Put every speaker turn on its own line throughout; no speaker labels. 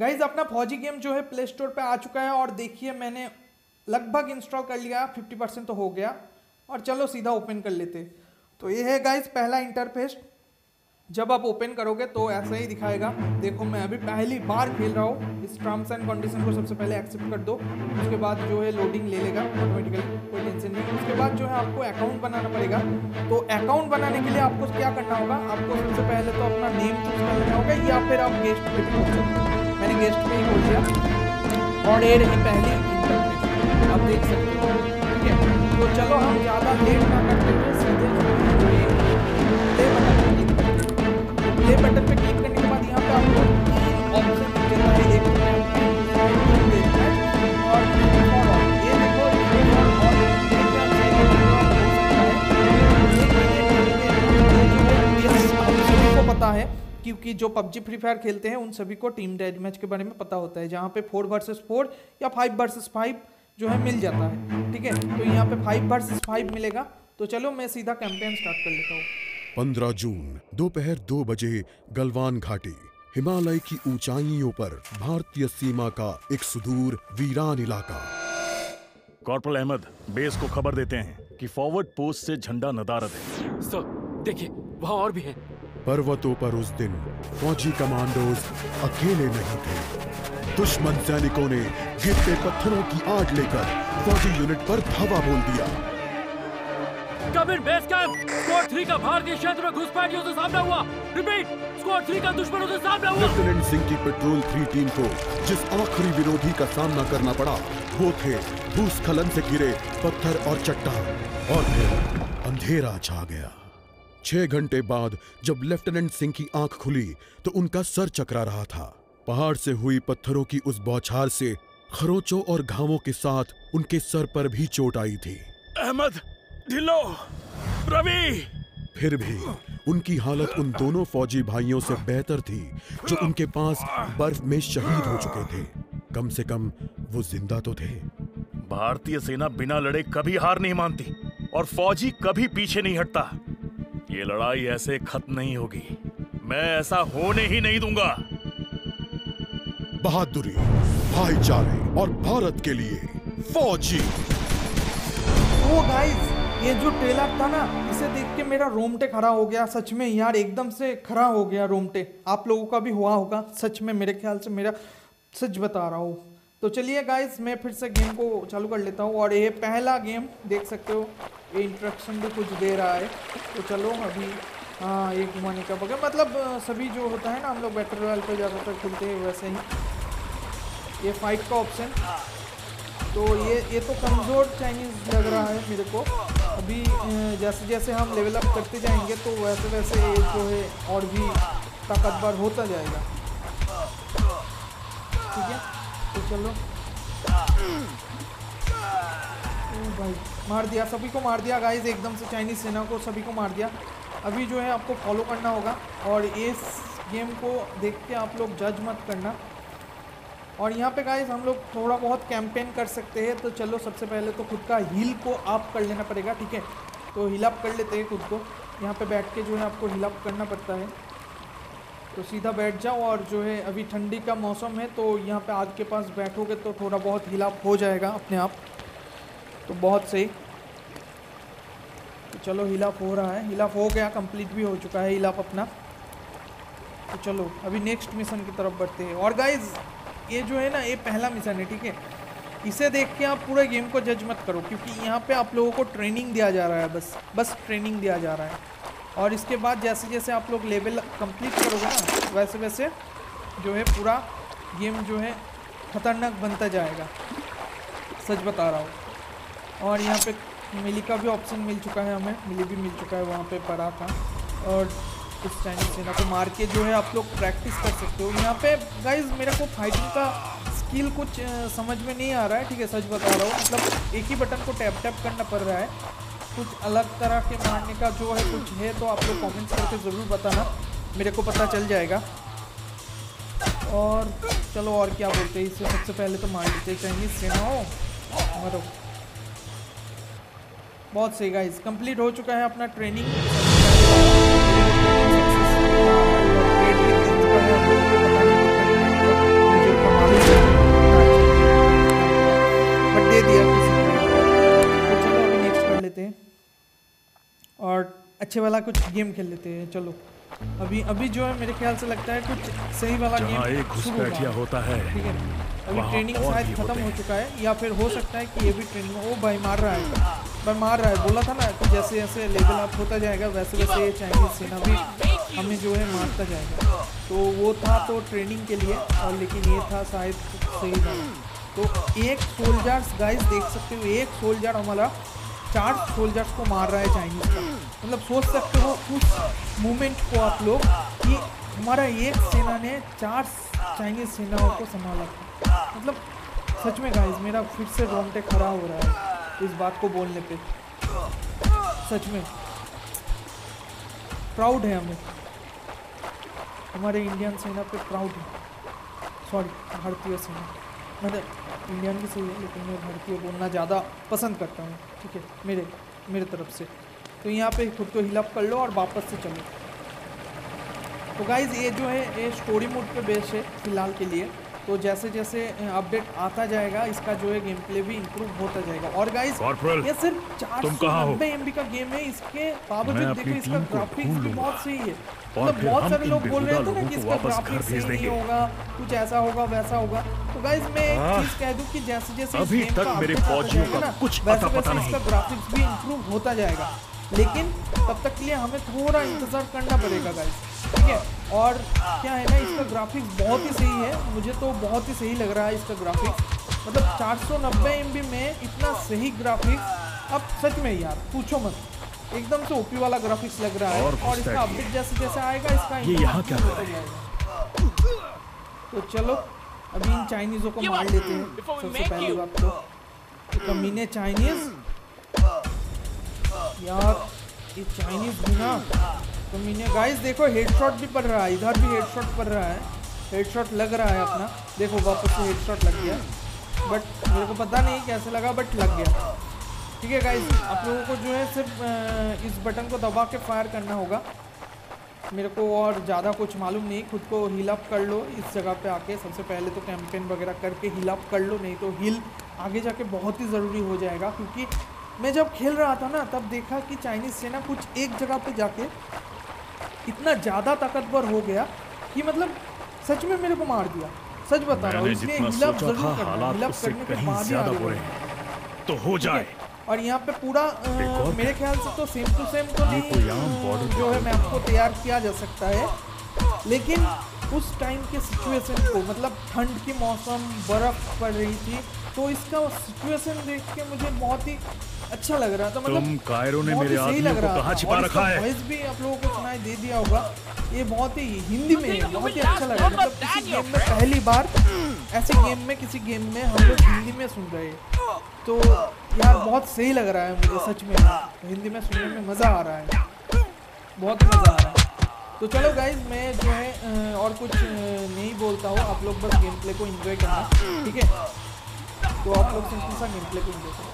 Guys अपना फौजी game जो है प्ले स्टोर पर आ चुका है और देखिए मैंने लगभग इंस्टॉल कर लिया फिफ्टी परसेंट तो हो गया। और चलो सीधा ओपन कर लेते। तो ये है गाइज़ पहला इंटरफेस जब आप ओपन करोगे तो ऐसा ही दिखाएगा। देखो, मैं अभी पहली बार खेल रहा हूँ। इस टर्म्स एंड कंडीशन को सबसे पहले एक्सेप्ट कर दो। उसके बाद जो है लोडिंग ले लेगा। ऑटोमेटिकली कोई टेंशन नहीं। उसके बाद जो है आपको अकाउंट बनाना पड़ेगा। तो अकाउंट बनाने के लिए आपको क्या करना होगा? आपको सबसे पहले तो अपना नेम चूज़ कर लेना होगा या फिर आप गेस्ट पे सकते हो। मैंने में हो गया और ये रही पहली इंटरफेस आप देख सकते हो। ठीक है? तो चलो हम ज़्यादा लेट ना करते हुए सीधे प्ले बटन हैं। प्ले बटन क्योंकि जो पबजी फ्री फायर खेलते हैं उन सभी को टीम डेड मैच के बारे में पता होता है जहाँ पे फोर वर्सेस फोर या फाइव वर्सेस फाइव जो है मिल जाता है ठीक है? तो यहाँ पे फाइव वर्सेस फाइव मिलेगा। तो चलो मैं सीधा कैंपेन स्टार्ट कर लेता हूँ।
पंद्रह जून दोपहर दो बजे गलवान घाटी हिमालय की ऊंचाइयों पर भारतीय सीमा का एक सुदूर वीरान इलाका।
कॉर्पोरल अहमद बेस को खबर देते हैं कि फॉरवर्ड पोस्ट से झंडा नदारद है।
सर देखिए वहाँ और भी हैं।
पर्वतों पर उस दिन फौजी कमांडोज अकेले नहीं थे। दुश्मन सैनिकों ने गिरते पत्थरों की आग लेकर फौजी यूनिट पर धावा बोल दिया।
इन बेस कैंप स्क्वाड 3 का भारतीय क्षेत्र में घुसपैठियों से सामना हुआ। रिपीट स्क्वाड 3 का दुश्मनों से सामना हुआ।
लेफ्टिनेंट सिंह की पेट्रोल थ्री टीम को जिस आखिरी विरोधी का सामना करना पड़ा वो थे भूस्खलन से गिरे पत्थर और चट्टान। और फिर अंधेरा छा गया। छह घंटे बाद जब लेफ्टिनेंट सिंह की आँख खुली तो उनका सर चकरा रहा था। पहाड़ से हुई पत्थरों की उस बौछार से खरोचों और घावों के साथ उनके सर पर भी चोट आई थी।
अहमद ढिल्लो रवि!
फिर भी उनकी हालत उन दोनों फौजी भाइयों से बेहतर थी जो उनके पास बर्फ़ में शहीद हो चुके थे। कम से कम वो ज़िंदा तो थे।
भारतीय सेना बिना लड़े कभी हार नहीं मानती और फौजी कभी पीछे नहीं हटता। ये लड़ाई ऐसे खत्म नहीं होगी। मैं ऐसा होने ही नहीं दूँगा।
बहादुरी भाईचारे और भारत के लिए फौजी।
ओ गाइस ये जो ट्रेलर था ना इसे देख के मेरा रोमटे खड़ा हो गया। सच में यार एकदम से खड़ा हो गया रोमटे। आप लोगों का भी हुआ होगा। सच में मेरे ख्याल से मेरा सच बता रहा हूँ। तो चलिए गाइस मैं फिर से गेम को चालू कर लेता हूँ और ये पहला गेम देख सकते हो। ये इंट्रक्शन भी कुछ दे रहा है। तो चलो, अभी हाँ ये घुमाने का बगैर मतलब सभी जो होता है ना, हम लोग बैटल रॉयल पर ज़्यादातर खेलते हैं वैसे ही। ये फाइट का ऑप्शन तो ये ये तो कमज़ोर चाइनीज़ लग रहा है मेरे को। अभी जैसे जैसे हम लेवल अप करते जाएँगे तो वैसे वैसे ये जो है और भी ताकतवर होता जाएगा। ठीक है? चलो। भाई, मार दिया, सभी को मार दिया गाइस एकदम से चाइनीज़ सेना को सभी को मार दिया। अभी जो है आपको फॉलो करना होगा और इस गेम को देख के आप लोग जज मत करना। और यहाँ पे गाइस हम लोग थोड़ा बहुत कैंपेन कर सकते हैं तो चलो सबसे पहले तो खुद का हील को आप कर लेना पड़ेगा, ठीक है? तो हिल अप कर लेते हैं खुद को। यहाँ पे बैठ के जो है आपको हिल अप करना पड़ता है। तो सीधा बैठ जाओ और जो है अभी ठंडी का मौसम है तो यहाँ पे आग के पास बैठोगे तो थोड़ा बहुत हिल अप हो जाएगा अपने आप। तो बहुत सही। तो चलो हिल अप हो रहा है। हिल अप हो गया, कंप्लीट भी हो चुका है हिल अप अपना। तो चलो, अभी नेक्स्ट मिशन की तरफ़ बढ़ते हैं। और गाइज़ ये जो है ना, ये पहला मिशन है, ठीक है? इसे देख के आप पूरे गेम को जज मत करो, क्योंकि यहाँ पे आप लोगों को ट्रेनिंग दिया जा रहा है, बस बस ट्रेनिंग दिया जा रहा है। और इसके बाद जैसे जैसे आप लोग लेवल कंप्लीट करोगे ना, वैसे वैसे जो है पूरा गेम जो है खतरनाक बनता जाएगा। सच बता रहा हूँ। और यहाँ पे मिली का भी ऑप्शन मिल चुका है हमें, मिली भी मिल चुका है, वहाँ पे पड़ा था। और इस चाइनीज़ सेना को मार के जो है आप लोग प्रैक्टिस कर सकते हो। यहाँ पे गाइज़ मेरे को फाइटिंग का स्किल कुछ समझ में नहीं आ रहा है, ठीक है, सच बता रहा हूँ। मतलब एक ही बटन को टैप टैप करना पड़ रहा है। कुछ अलग तरह के मारने का जो है, कुछ है तो आप लोग कॉमेंट्स करके ज़रूर बताना। मेरे को पता चल जाएगा। और चलो, और क्या बोलते हैं? इसे सबसे पहले तो मार लेते चाहिए सेनाओ मरो। बहुत सही गाइस कंप्लीट हो चुका है अपना ट्रेनिंग बट दे दिया। मुझे अच्छे वाला कुछ गेम खेल लेते हैं। चलो। अभी अभी जो है मेरे ख्याल से लगता है कुछ सही वाला गेम
एक
शुरू
घुसपैठिया होता है
ठीक है। अभी ट्रेनिंग शायद खत्म हो चुका है या फिर हो सकता है कि ये भी ट्रेनिंग ओ भाई मार रहा है। भाई मार रहा है। बोला था ना कि जैसे जैसे लेवल अप होता जाएगा वैसे वैसे ये चाइनीज़ सेना भी हमें जो है मारता जाएगा। तो वो था तो ट्रेनिंग के लिए और लेकिन ये था शायद सही था। तो एक सोल्जर्स गाइस देख सकते हो एक सोल्जर हमारा चार सोल्जर्स को मार रहा है चाइनीज़ का। मतलब सोच सकते हो उस मूवमेंट को आप लोग कि हमारा एक सेना ने चार चाइनीज़ सेनाओं को संभाला। था मतलब सच में गाइस मेरा फिर से रोंगटे खड़ा हो रहा है इस बात को बोलने पे। सच में। प्राउड है हमें। हमारे इंडियन सेना पे प्राउड है। सॉरी भारतीय सेना। मतलब इंडियन भी सही है, लेकिन मैं भारतीय बोलना ज़्यादा पसंद करता हूँ। ठीक है? मेरे मेरे तरफ़ से। तो यहाँ पे खुद को हिलअप कर लो और वापस से चलो। तो गाइज़ ये जो है, ये स्टोरी मोड पे बेस है, फ़िलहाल के लिए। तो जैसे जैसे अपडेट आता जाएगा इसका जो है गेम प्ले भी इम्प्रूव होता जाएगा। और
Corporal,
ये सिर्फ़ चार सौ
हो?
नब्बे एम का गेम है इसके बावजूद देखो इसका ग्राफिक्स भी बहुत सही है। मतलब बहुत सारे लोग बोल रहे थे ना कि इसका ग्राफिक्स सही नहीं होगा कुछ ऐसा होगा वैसा होगा। तो गाइज़ मैं एक चीज़ कह दूँ कि जैसे जैसे
अभी तक मेरे फौजियों का कुछ पता
वैसे
नहीं।
इसका ग्राफिक्स भी इम्प्रूव होता जाएगा। लेकिन तब तक के लिए हमें थोड़ा इंतज़ार करना पड़ेगा गाइस ठीक है? और क्या है ना इसका ग्राफिक्स बहुत ही सही है। मुझे तो बहुत ही सही लग रहा है इसका ग्राफिक्स मतलब 490 एमबी में इतना सही ग्राफिक्स अब सच में यार पूछो मत। एकदम से ओपी वाला ग्राफिक्स लग रहा है।
और
और इसका अपडेट जैसे जैसे आएगा इसका
ये यहाँ क्या
होता जाएगा। तो चलो अभी इन चाइनीजों को मार लेते हैं। सबसे पहली बात तो कमीने चाइनीज़ यार, ये चाइनीज़ भी ना। तो कमीने गाइस देखो हेडशॉट भी पड़ रहा है। इधर भी हेडशॉट पड़ रहा है। हेडशॉट लग रहा है अपना। देखो, वापस से हेडशॉट लग गया। बट मेरे को पता नहीं कैसे लगा बट लग गया। ठीक है गाइस आप लोगों को जो है सिर्फ़ इस बटन को दबा के फायर करना होगा। मेरे को और ज़्यादा कुछ मालूम नहीं। खुद को हील अप कर लो इस जगह पे आके। सबसे पहले तो कैंपेन वगैरह करके हील अप कर लो, नहीं तो हील आगे जाके बहुत ही ज़रूरी हो जाएगा, क्योंकि मैं जब खेल रहा था ना तब देखा कि चाइनीज़ सेना कुछ एक जगह पे जाके इतना ज़्यादा ताकतवर हो गया कि मतलब सच में मेरे को मार दिया। सच बता रहा हूँ इसलिए ज़रूर करना के बाद ही आगे
तो हो जाए।
और यहाँ पे पूरा मेरे ख्याल से तो सेम टू सेम तो नहीं जो है मैप को तैयार किया जा सकता है। लेकिन उस टाइम के सिचुएशन को मतलब ठंड की मौसम बर्फ़ पड़ रही थी तो इसका सिचुएशन देख के मुझे बहुत ही अच्छा लग रहा था। मतलब
तुम कायरों ने मेरे
सही लग
को
रहा
कहाँ
था।
छिपा रखा है?
voice भी आप लोगों को सुनाई दे दिया होगा। ये बहुत ही हिंदी में है, बहुत ही अच्छा लग रहा है मतलब किसी गेम में पहली बार ऐसे गेम में किसी गेम में हम लोग हिंदी में सुन रहे हैं। तो यार बहुत सही लग रहा है मुझे सच में। हिंदी में सुनने में मज़ा आ रहा है। बहुत मज़ा आ रहा है। तो चलो गाइज़ मैं जो है और कुछ नहीं बोलता हूँ। आप लोग बस गेम प्ले को एंजॉय करना ठीक है? तो आप लोग सिंपल सा गेम प्ले को एंजॉय करो।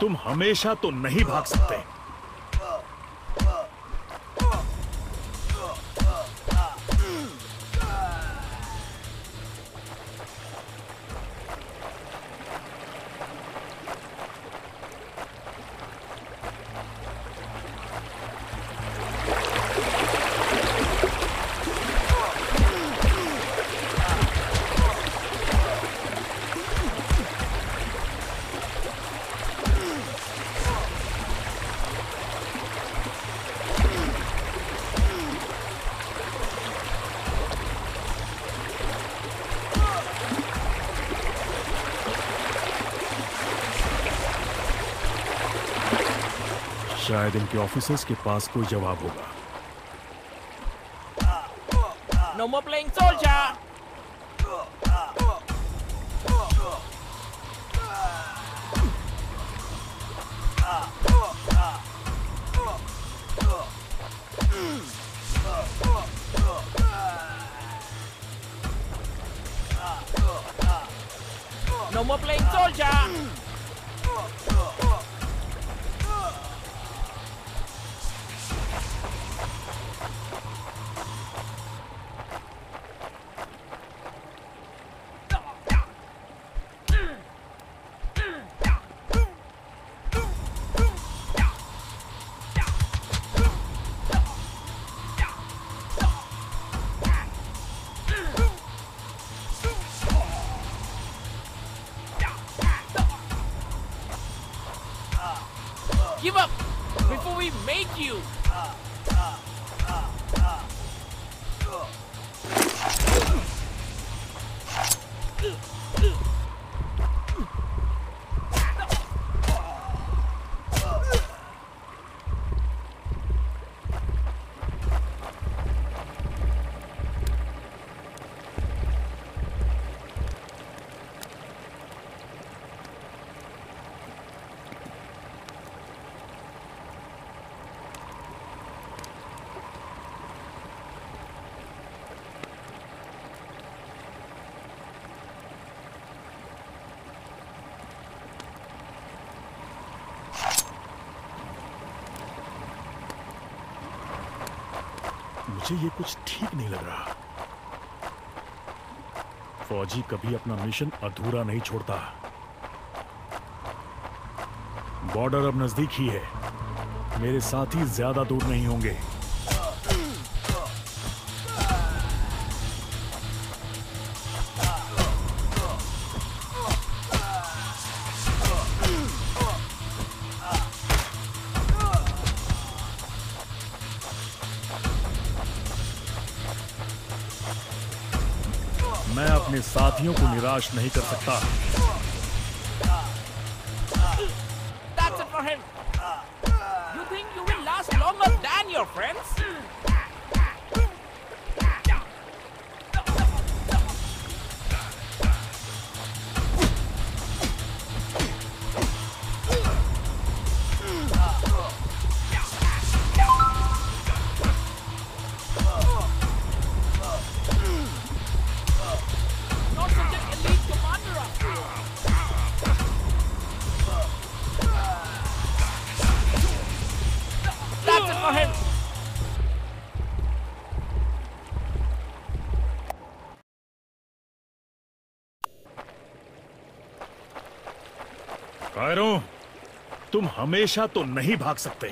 तुम हमेशा तो नहीं भाग सकते। शायद इनके ऑफिसर्स के पास कोई जवाब होगा
नो मोर प्लेइंग No!
मुझे ये कुछ ठीक नहीं लग रहा। फौजी कभी अपना मिशन अधूरा नहीं छोड़ता। बॉर्डर अब नज़दीक ही है। मेरे साथी ज़्यादा दूर नहीं होंगे। अपने साथियों को निराश नहीं कर सकता। कायरों तुम हमेशा तो नहीं भाग सकते।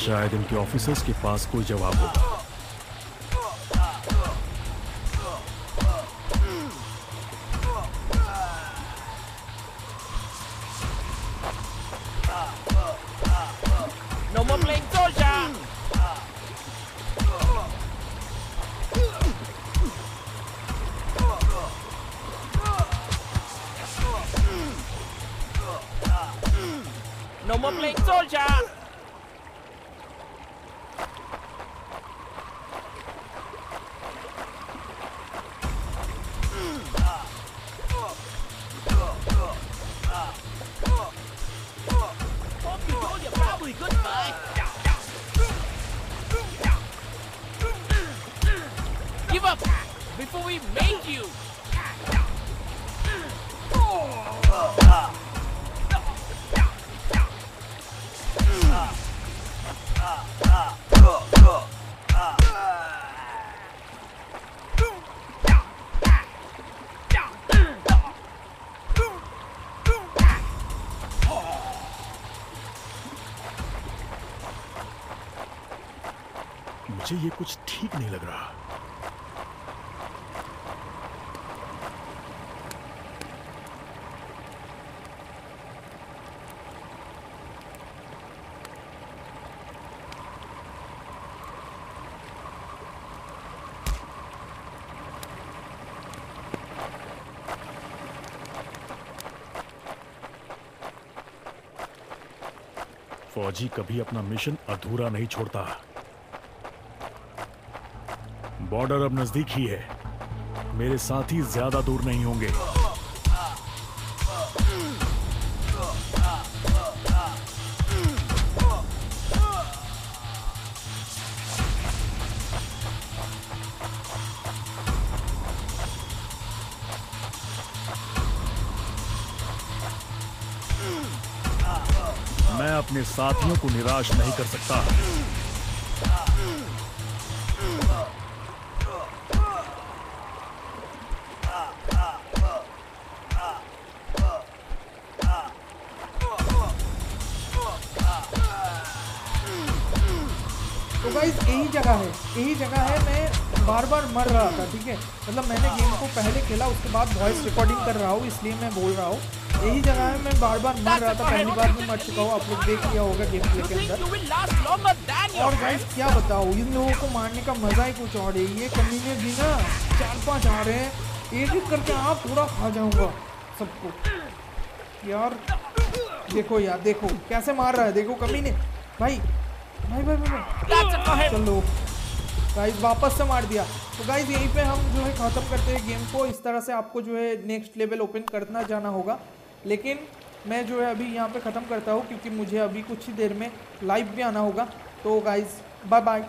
शायद इनके ऑफिसर्स के पास कोई जवाब होगा
No more playing family goodbye. Give up before we make you.
मुझे ये कुछ ठीक नहीं लग रहा। फौजी कभी अपना मिशन अधूरा नहीं छोड़ता। बॉर्डर अब नज़दीक ही है। मेरे साथी ज़्यादा दूर नहीं होंगे। मैं अपने साथियों को निराश नहीं कर सकता।
यही जगह है, यही जगह है, मैं बार बार मर रहा था, ठीक है? मतलब मैंने गेम को पहले खेला, उसके बाद वॉइस रिकॉर्डिंग कर रहा हूँ, इसलिए मैं बोल रहा हूँ। यही जगह है, मैं बार बार मर रहा था, पहली बार में मर चुका हूँ, आप लोग देख लिया होगा गेम प्ले के अंदर। और गाइस क्या बताऊँ, इन लोगों को मारने का मज़ा ही कुछ और है, ये कमीने भी ना चार पाँच आ रहे हैं, एक एक करके आप पूरा खा जाऊँगा सबको। यार, देखो यार, देखो, कैसे मार रहा है, देखो, कमी ने। भाई भाई भाई, भाई। चलो। गाइस वापस से मार दिया। तो गाइस यहीं पे हम जो है ख़त्म करते हैं गेम को। इस तरह से आपको जो है नेक्स्ट लेवल ओपन करना जाना होगा। लेकिन मैं जो है अभी यहाँ पे ख़त्म करता हूँ क्योंकि मुझे अभी कुछ ही देर में लाइव भी आना होगा। तो गाइज़ बाय बाय